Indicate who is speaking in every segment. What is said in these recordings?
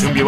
Speaker 1: 준비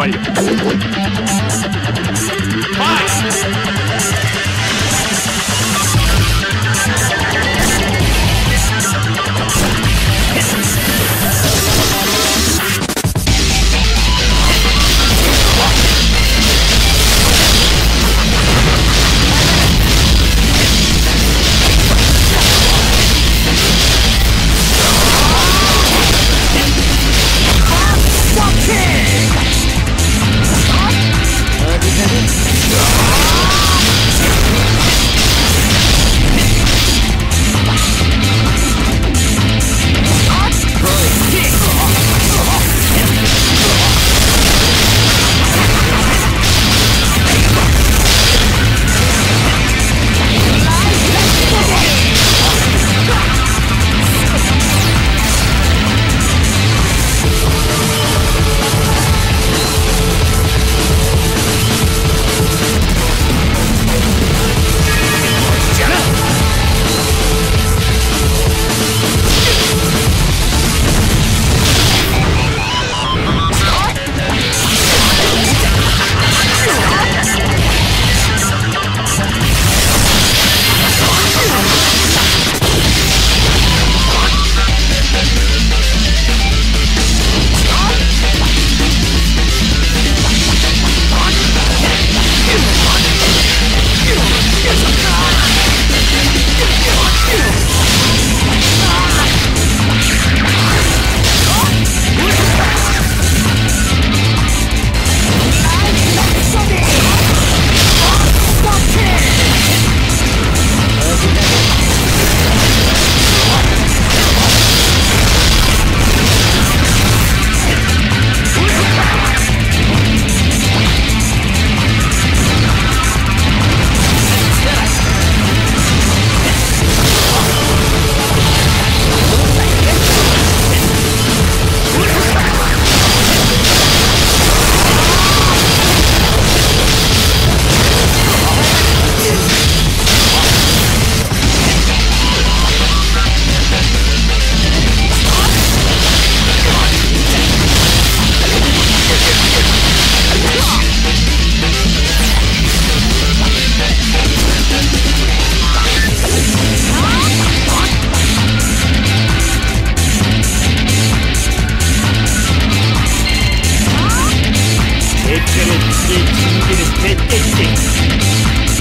Speaker 1: little bitch, little bitch, bitch.